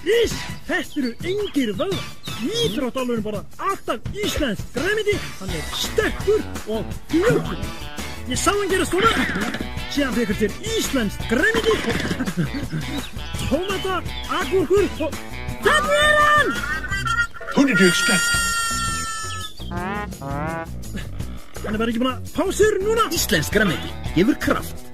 Ís, þetta eru engir vöðvar. Íþróttálurinn bara alltaf íslensk græmiti, hann er sterkur og fljókur. Ég sá hann gera svona, síðan tekur þér íslensk græmiti, tómata, agurkur og þetta er hann! Who did you expect? Hann er bara ekki búin að fá sér núna. Íslensk græmiti gefur kraft